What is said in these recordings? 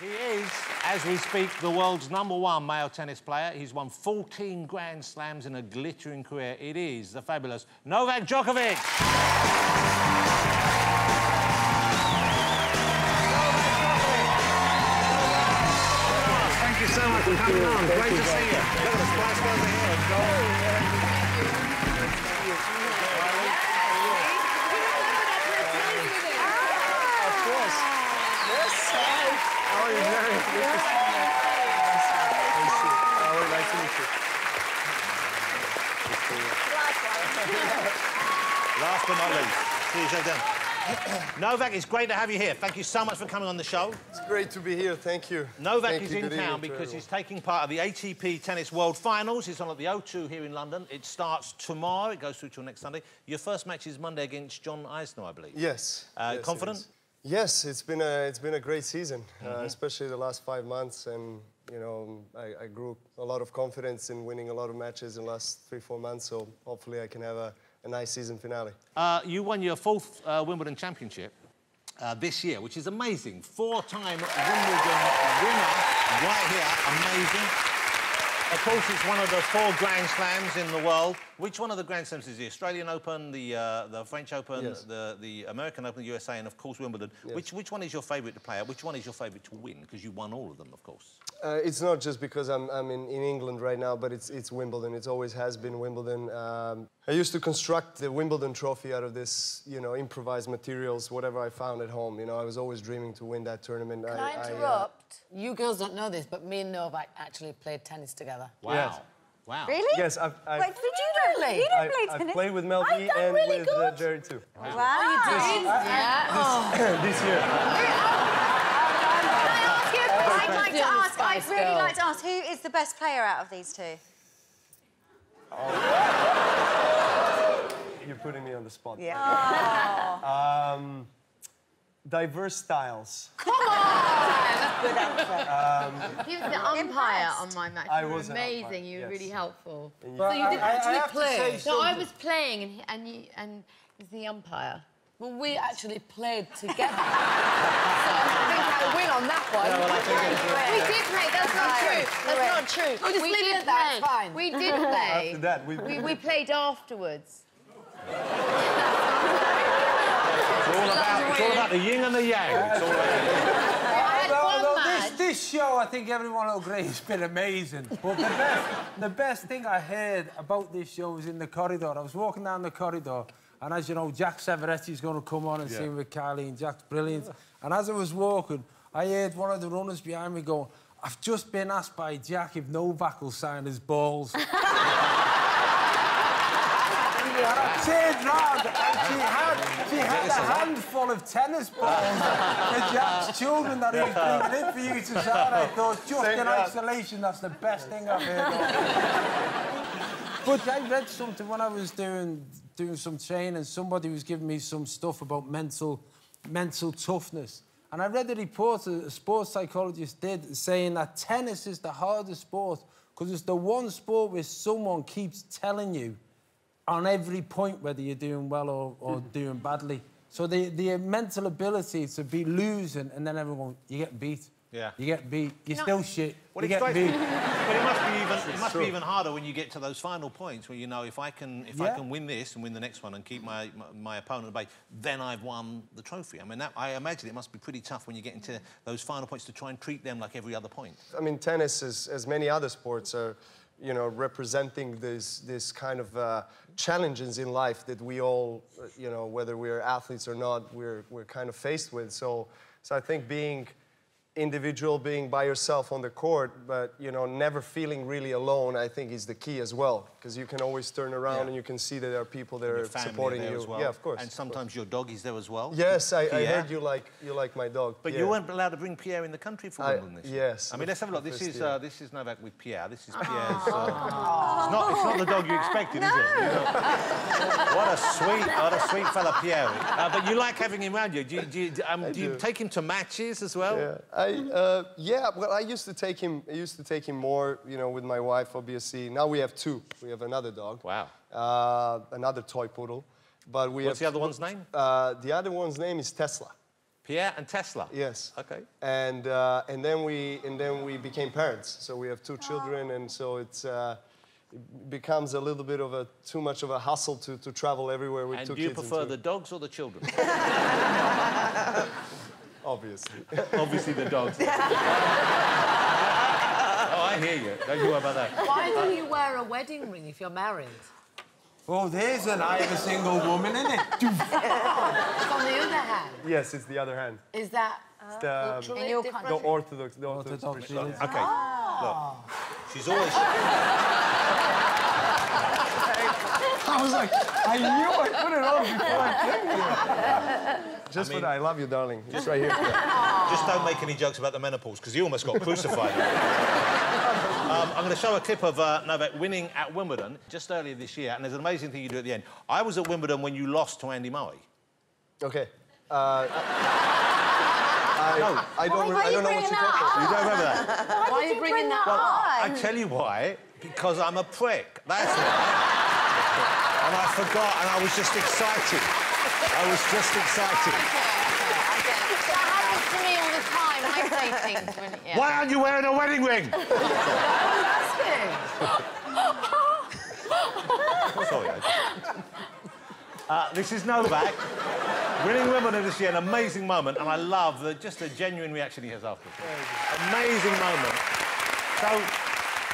He is, as we speak, the world's number one male tennis player. He's won 14 Grand Slams in a glittering career. It is the fabulous Novak Djokovic. Thank you so much for coming on. Great to see you. Look at the splash over here. But not least, please. Novak, it's great to have you here. Thank you so much for coming on the show. It's great to be here. Thank you. Novak Thank is you. in Good town to because he's taking part of the ATP Tennis World Finals. He's on at the O2 here in London. It starts tomorrow. It goes through till next Sunday. Your first match is Monday against John Isner, I believe. Yes. Uh, yes, confident? is. Yes, it's been a it's been a great season, uh, Mm-hmm. especially the last five months, and you know I, I grew a lot of confidence in winning a lot of matches in the last three four months. So hopefully I can have a, a nice season finale. Uh, you won your fourth uh, Wimbledon championship uh, this year, which is amazing. Four-time Wimbledon winner, right here, amazing. Of course, it's one of the four Grand Slams in the world. Which one of the Grand Slams is the Australian Open, the uh, the French Open, Yes. the the American Open, the USA, and of course Wimbledon? Which which one is your favourite to play at? Which one is your favourite to win? Because you won all of them, of course. Uh, it's not just because I'm, I'm in, in England right now, but it's, it's Wimbledon. It always has been Wimbledon. Um, I used to construct the Wimbledon trophy out of this, you know, improvised materials, whatever I found at home. You know, I was always dreaming to win that tournament. Can I uh, interrupt? You girls don't know this, but me and Novak actually played tennis together. Wow. Yes. Wow. Really? yes, I've, I've, Wait, did you don't Really? You don't I, play I've played with Mel I've B and really with uh. Geri too. Wow. this year. Can I ask you? I'd like to ask. I'd really Girls. like to ask. Who is the best player out of these two? You're putting me on the spot. Yeah. Um, diverse styles. Come Good um, answer. He was the umpire on my match. I you were was an amazing. umpire, You were yes. really helpful. So you didn't actually play? No, I was playing and he, and you and he was the umpire. Well, we actually played together. so I think I win on that one. We did play. That's not true. That's not true. Oh, just we leave it did at that, play. it's fine. We did play. After that, we, we, we played afterwards. It's all about, it's all about the yin and the yang. It's all about- I had one Although match. this, this show, I think everyone will agree, has been amazing. But the best, the best thing I heard about this show was in the corridor. I was walking down the corridor, and as you know, Jack Savoretti's going to come on and sing with Carly, and Jack's brilliant. And as I was walking, I heard one of the runners behind me going, I've just been asked by Jack if Novak will sign his balls. And I turned round and she had, she had a handful of tennis balls for Jack's children that he was bringing in for you to sign. I thought, just Thank in God. isolation, that's the best thing I've heard of. But I read something when I was doing, doing some training, somebody was giving me some stuff about mental, mental toughness. And I read a report a a sports psychologist did saying that tennis is the hardest sport because it's the one sport where someone keeps telling you on every point whether you're doing well or, or mm-hmm. doing badly. So the, the mental ability to be losing and then everyone, you get beat. Yeah. You get beat. You're still shit. Well, you it get strikes beat. me- But it must be even it must be even harder when you get to those final points where you know if I can if I can win this and win the next one and keep my, my, my opponent at bay, then I've won the trophy. I mean, that, I imagine it must be pretty tough when you get into those final points to try and treat them like every other point. I mean, tennis, is, as many other sports, are you know representing this this kind of uh, challenges in life that we all, uh, you know, whether we're athletes or not, we're we're kind of faced with. So, so I think being individual, being by yourself on the court, but you know, never feeling really alone, I think is the key as well, because you can always turn around Yeah. and you can see that there are people that Your are family supporting there you. as well. Yeah, of course. And sometimes your dog is there as well. Yes, I, I heard you like you like my dog. But yeah. you weren't allowed to bring Pierre in the country for I- Wimbledon this year. yes, I mean, let's have a look. This is year. uh, this is Novak with Pierre. This is Pierre's. Uh, it's not it's not the dog you expected, is it? You know? what a sweet what a sweet fella Pierre. Uh, but you like having him around you. Do you, do you, um, do you do. take him to matches as well? Yeah, I uh, yeah. Well, I used to take him. I used to take him more, you know, with my wife, obviously. Now we have two. We have another dog. Wow. Uh, another toy poodle. But we What's the other one's name? Uh, the other one's name is Tesla. Pierre and Tesla. Yes. Okay. And uh, and then we and then we became parents. So we have two children, and so it's. Uh, it becomes a little bit of a too much of a hustle to, to travel everywhere with And two do you prefer and the dogs or the children? obviously. Obviously the dogs. oh, I hear you. Don't you worry about that. Why do you wear a wedding ring if you're married? Oh, there's an eye of a single woman, isn't it? On the other hand, yes, it's the other hand. is that The, um, In your different? the Orthodox, the Orthodox. Orthodox, British. yes. Okay. Look, she's always. I was like, I knew I put it on before I came here. Just I mean- for that, I love you, darling. Just right here. Just don't make any jokes about the menopause because you almost got crucified. um, I'm going to show a clip of uh, Novak winning at Wimbledon just earlier this year, and there's an amazing thing you do at the end. I was at Wimbledon when you lost to Andy Murray. Okay. Uh, I, I don't, Why- re- why I don't know what you're that talking You about. don't remember that? Why are you bringing that Well, up? I tell you why. Because I'm a prick. That's why. And I forgot, and I was just excited. I was just excited. That happens to me all the time. I say things when... Yeah. Why aren't you wearing a wedding ring? Sorry. I... Uh, this is Novak. Winning Wimbledon this year, an amazing moment, and I love the, just the genuine reaction he has afterwards. Amazing moment. So,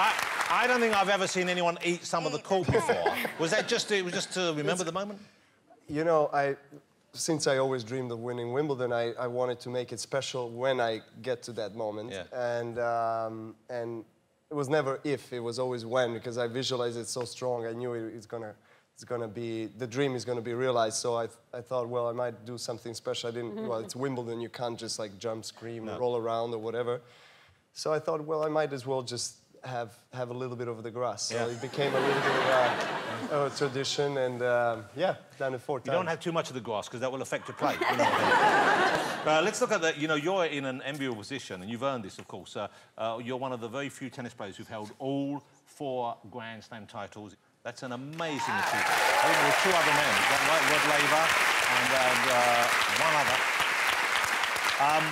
I, I don't think I've ever seen anyone eat some of the court before. Was that just to, it was just to remember the moment? You know, I, since I always dreamed of winning Wimbledon, I, I wanted to make it special when I get to that moment. Yeah. And, um, and it was never if, it was always when, because I visualized it so strong. I knew it, it's gonna, it's gonna be, the dream is gonna be realized. So I, I thought, well, I might do something special. I didn't, well, it's Wimbledon, you can't just like jump, scream, roll around or whatever. So I thought, well, I might as well just have, have a little bit of the grass. So Yeah. it became a little bit of a, a tradition, and um, yeah, done it four times. You don't have too much of the grass because that will affect your play. you know. uh, let's look at that. You know, you're in an enviable position, and you've earned this, of course. Uh, uh, you're one of the very few tennis players who've held all four Grand Slam titles. That's an amazing achievement. I think there were two other men, right? Rod Laver and, and uh, one other. Um,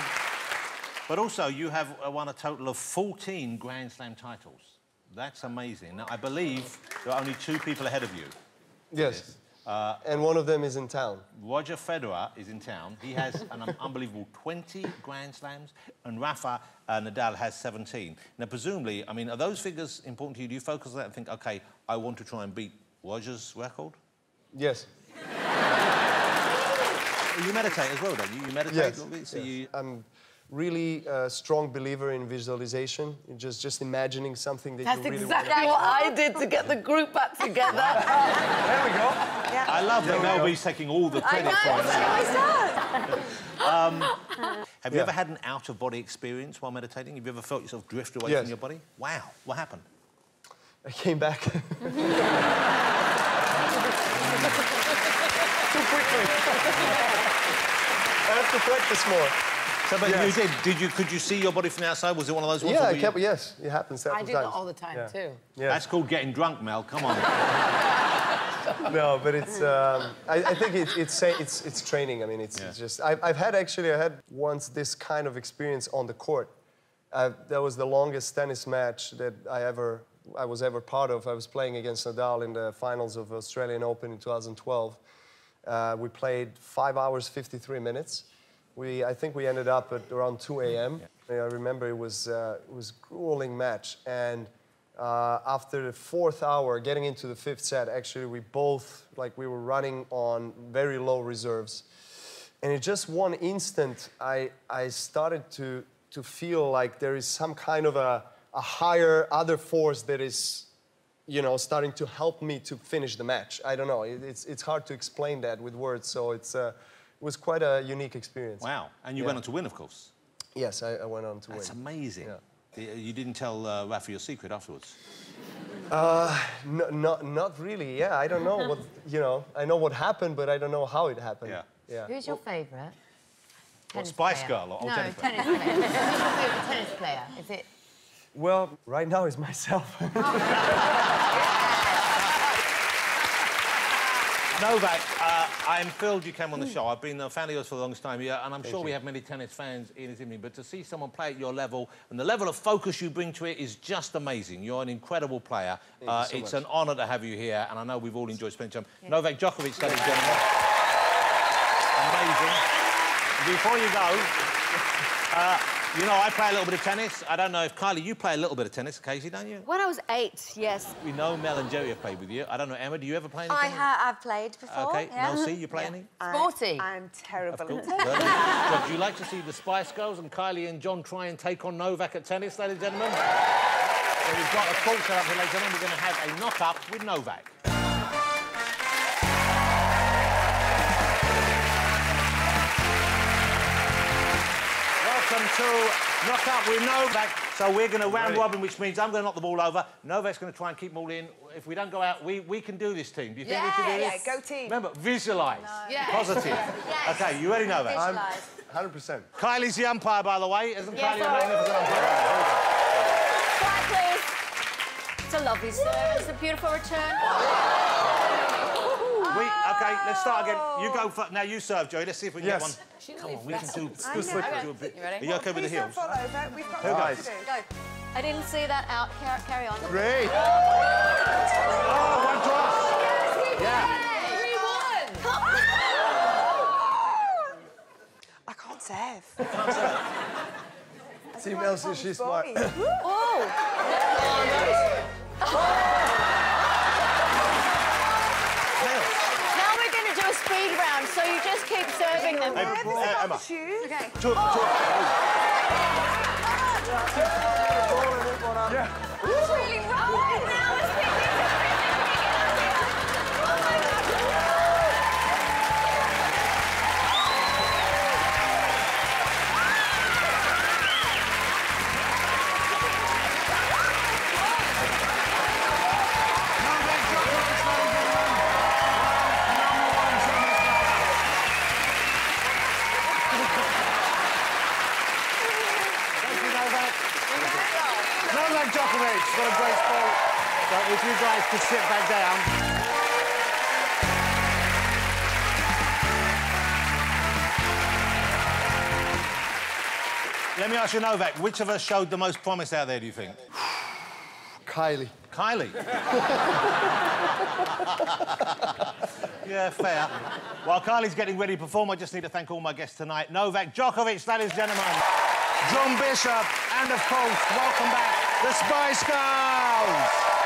but also, you have uh, won a total of 14 Grand Slam titles. That's amazing. Now, I believe there are only two people ahead of you. Yes. Uh, and one of them is in town. Roger Federer is in town. He has an un- unbelievable 20 Grand Slams, and Rafa uh, Nadal has 17. Now, presumably, I mean, are those figures important to you? Do you focus on that and think, OK, I want to try and beat Roger's record? Yes. You meditate as well, don't you? You meditate Yes. so yes. you... I'm really a strong believer in visualization. in Just just imagining something that That's you really exactly what I did to get the group back together. There we go. I love that Mel B's taking all the I credit know, for it. she always does. Um, have you Yeah. ever had an out-of-body experience while meditating? Have you ever felt yourself drift away Yes. from your body? Wow, what happened? I came back. Too quickly. I have to practice more. So, but Yes. you did. Did you? Could you see your body from the outside? Was it one of those ones? Yeah, where I you- yes, it happens several I do times. that all the time Yeah. too. Yeah. That's called getting drunk, Mel. Come on. no, but it's. Um, I, I think it, it's it's it's training. I mean, it's, it's just. I've, I've had actually. I had once this kind of experience on the court. Uh, that was the longest tennis match that I ever I was ever part of. I was playing against Nadal in the finals of Australian Open in 2012. Uh, we played five hours 53 minutes. We I think we ended up at around 2 a.m. I remember it was uh, it was a grueling match and. Uh, after the fourth hour, getting into the fifth set, actually, we both, like, we were running on very low reserves. And in just one instant, I, I started to, to feel like there is some kind of a, a higher other force that is, you know, starting to help me to finish the match. I don't know. It, it's, it's hard to explain that with words. So it's, uh, was quite a unique experience. Wow. And you Yeah. went on to win, of course. Yes, I, I went on to That's win. amazing. Yeah. You didn't tell uh, Rafa your secret afterwards. No, not, not really. Yeah, I don't know what, you know, I know what happened, but I don't know how it happened. Yeah. Yeah. Who's your favourite? Tennis Spice player. Girl or- or no, tennis player? tennis player. Who's your favourite tennis player? Is it? Well, right now it's myself. Novak, uh, I'm thrilled you came on the show. I've been a fan of yours for the longest time, yeah, and I'm sure we have many tennis fans in this evening. But to see someone play at your level and the level of focus you bring to it is just amazing. You're an incredible player. Uh, so it's much. an honour to have you here, and I know we've all enjoyed spending time. Novak Djokovic, ladies and gentlemen. Amazing. Before you go, uh, you know, I play a little bit of tennis. I don't know if Kylie, you play a little bit of tennis occasionally, don't you? When I was eight, yes. We know Mel and Geri have played with you. I don't know, Emma, do you ever play any I tennis? ha- I've played before. Okay, yeah. Mel C, you play any? Sporty. I'm terrible. Cool. Good. Well, Would you like to see the Spice Girls and Kylie and John try and take on Novak at tennis, ladies and gentlemen? So we've got a court set up here, ladies and gentlemen. We're going to have a knock-up with Novak. To Knock Up with Novak. So we're going to round Great. robin, which means I'm going to knock the ball over. Novak's going to try and keep them all in. If we don't go out, we, we can do this, team. Do you think we can do this? Yeah, this? go team. Remember, visualise. Yes. Positive. Yes. OK, you ready, Novak? I'm 100%. Kylie's the umpire, by the way. Isn't Yes, Kylie a I- magnificent umpire? Quiet, please. It's a lovely serve. It's a beautiful return. We, OK, let's start again. You go for... Now, you serve, Joey. Let's see if we can Yes. get one. Come on, we can do... Too slippery. do a bit. You ready? Are you OK with the heels? fall over. We've got Who work goes? Go. I didn't see that out. Car- carry on. Great. Oh, one to us. Yeah. I can't serve. Team Elsie, she's smart. Oh. Now just keep serving them. Hey, uh, Emma. Shoes. Okay. To, to, It's really rolling Novak Djokovic. What a great sport. So if you guys could sit back down. Let me ask you, Novak, which of us showed the most promise out there, do you think? Kylie. Kylie. yeah, fair. While Kylie's getting ready to perform, I just need to thank all my guests tonight. Novak Djokovic, ladies and gentlemen. John Bishop, and of course, welcome back, the Spice Girls.